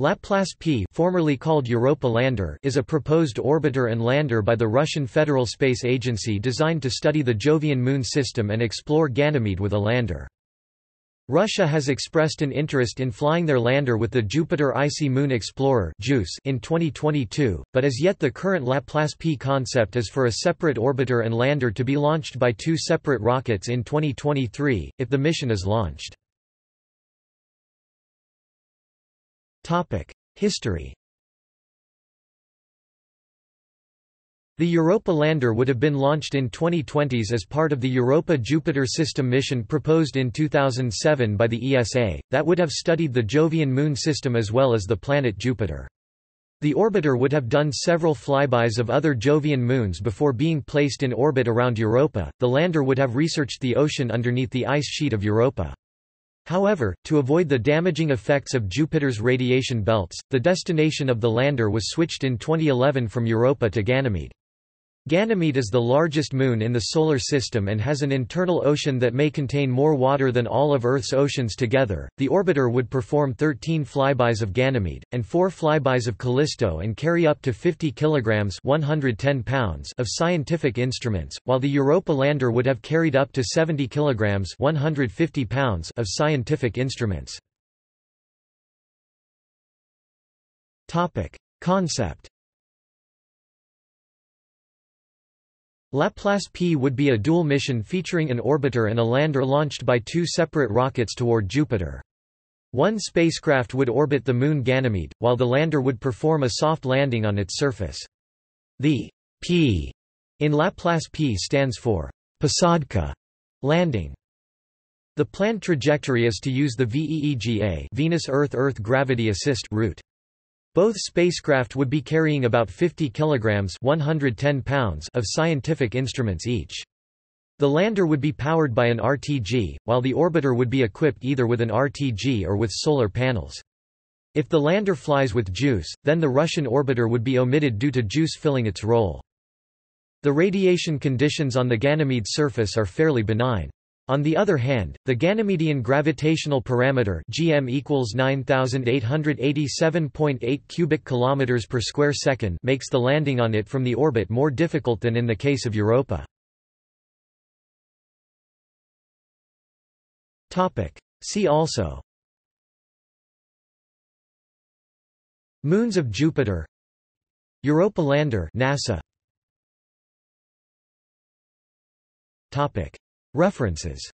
Laplace P formerly called Europa Lander is a proposed orbiter and lander by the Russian Federal Space Agency designed to study the Jovian Moon system and explore Ganymede with a lander. Russia has expressed an interest in flying their lander with the Jupiter Icy Moon Explorer in 2022, but as yet the current Laplace P concept is for a separate orbiter and lander to be launched by two separate rockets in 2023, if the mission is launched. History The Europa lander would have been launched in 2020s as part of the Europa-Jupiter system mission proposed in 2007 by the ESA, that would have studied the Jovian moon system as well as the planet Jupiter. The orbiter would have done several flybys of other Jovian moons before being placed in orbit around Europa. The lander would have researched the ocean underneath the ice sheet of Europa. However, to avoid the damaging effects of Jupiter's radiation belts, the destination of the lander was switched in 2011 from Europa to Ganymede. Ganymede is the largest moon in the Solar System and has an internal ocean that may contain more water than all of Earth's oceans together. The orbiter would perform 13 flybys of Ganymede, and 4 flybys of Callisto and carry up to 50 kilograms 110 pounds of scientific instruments, while the Europa lander would have carried up to 70 kilograms 150 pounds of scientific instruments. Concept Laplace P would be a dual mission featuring an orbiter and a lander launched by two separate rockets toward Jupiter. One spacecraft would orbit the moon Ganymede, while the lander would perform a soft landing on its surface. The P in Laplace P stands for Posadka landing. The planned trajectory is to use the VEEGA Venus Earth-Earth Gravity Assist route. Both spacecraft would be carrying about 50 kilograms 110 pounds of scientific instruments each. The lander would be powered by an RTG, while the orbiter would be equipped either with an RTG or with solar panels. If the lander flies with JUICE, then the Russian orbiter would be omitted due to JUICE filling its role. The radiation conditions on the Ganymede surface are fairly benign. On the other hand, the Ganymedean gravitational parameter (gm equals 9887.8 cubic kilometers per square second) makes the landing on it from the orbit more difficult than in the case of Europa. Topic: See also Moons of Jupiter Europa lander NASA Topic References